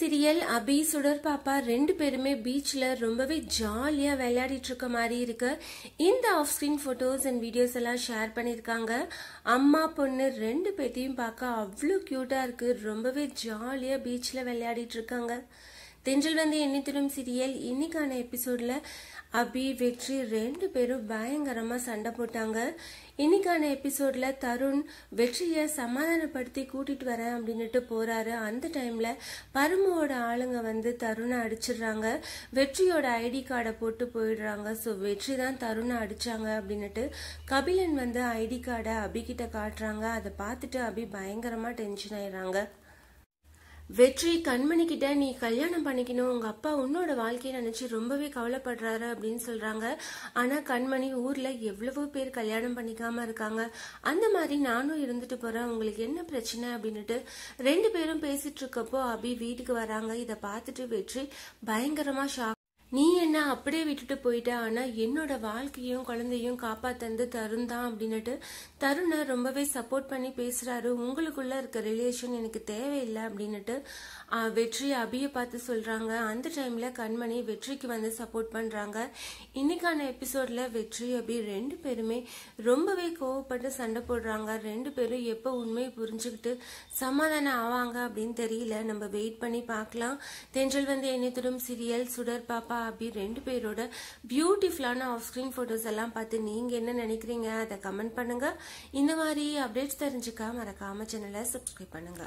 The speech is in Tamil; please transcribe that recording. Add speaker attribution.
Speaker 1: சீரியல் அபி சுடர் பாப்பா ரெண்டு பேருமே பீச்ல ரொம்பவே ஜாலியா விளையாடிட்டு இருக்க மாதிரி இருக்கு. இந்த off screen photos and videos எல்லாம் ஷேர் பண்ணிருக்காங்க அம்மா பொண்ணு ரெண்டு பேர்த்தையும் பார்க்க அவ்வளோ கியூட்டா இருக்கு. ரொம்பவே ஜாலியா பீச்ல விளையாடிட்டு இருக்காங்க தென்றல் வந்து எண்ணி திரும் சீரியல் இன்னைக்கான எபிசோட்ல அபி வெற்றி ரெண்டு பேரும் பயங்கரமா சண்டை போட்டாங்க. இன்னைக்கான எபிசோட்ல தருண் வெற்றியை சமாதானப்படுத்தி கூட்டிட்டு வரேன் அப்படின்னுட்டு போறாரு. அந்த டைம்ல பருமோட ஆளுங்க வந்து தருணை அடிச்சிடுறாங்க. வெற்றியோட ஐடி கார்டை போட்டு போயிடுறாங்க. ஸோ வெற்றி தான் தருணை அடிச்சாங்க அப்படின்னுட்டு கபிலன் வந்து ஐடி கார்டை அபி கிட்ட காட்டுறாங்க. அதை பார்த்துட்டு அபி பயங்கரமா டென்ஷன் ஆயிடுறாங்க. வெற்றி கண்மணி கிட்ட நீ கல்யாணம் பண்ணிக்கணும். உங்க அப்பா உன்னோட வாழ்க்கையை நினைச்சு ரொம்பவே கவலைப்படுறாரு அப்படின்னு சொல்றாங்க. ஆனா கண்மணி ஊர்ல எவ்வளவோ பேர் கல்யாணம் பண்ணிக்காம இருக்காங்க. அந்த மாதிரி நானும் இருந்துட்டு போறேன். உங்களுக்கு என்ன பிரச்சனை அப்படின்னுட்டு ரெண்டு பேரும் பேசிட்டு இருக்கப்போ அபி வீட்டுக்கு வராங்க. இதை பார்த்துட்டு வெற்றி பயங்கரமா ஷாக் நீ என்ன அப்படியே விட்டுட்டு போயிட்ட? ஆனா என்னோட வாழ்க்கையும் குழந்தையும் காப்பாத்தந்து தருண் தான் அப்படின்னுட்டு தருணை ரொம்பவே சப்போர்ட் பண்ணி பேசுறாரு. உங்களுக்குள்ள இருக்க ரிலேஷன் எனக்கு தேவையில்லை அப்படின்னுட்டு வெற்றி அபியை பார்த்து சொல்றாங்க. அந்த டைம்ல கண்மணி வெற்றிக்கு வந்து சப்போர்ட் பண்றாங்க. இன்னைக்கான எபிசோட்ல வெற்றி அபி ரெண்டு பேருமே ரொம்பவே கோவப்பட்டு சண்டை போடுறாங்க. ரெண்டு பேரும் எப்போ உண்மையை புரிஞ்சுக்கிட்டு சமாதானம் ஆவாங்க அப்படின்னு தெரியல. நம்ம வெயிட் பண்ணி பார்க்கலாம். தென்றல் வந்து என்னத்துடும் சீரியல் சுடர் பாப்பா அபி ரெண்டு பேரோட பியூட்டிஃபுல்லான ஆஃப் ஸ்கிரீன் ஃபோட்டோஸ் எல்லாம் பார்த்து நீங்க என்ன நினைக்கிறீங்க அதை கமெண்ட் பண்ணுங்க. இந்த மாதிரி அப்டேட்ஸ் தெரிஞ்சுக்க மறக்காம சேனலை சப்ஸ்கிரைப் பண்ணுங்க.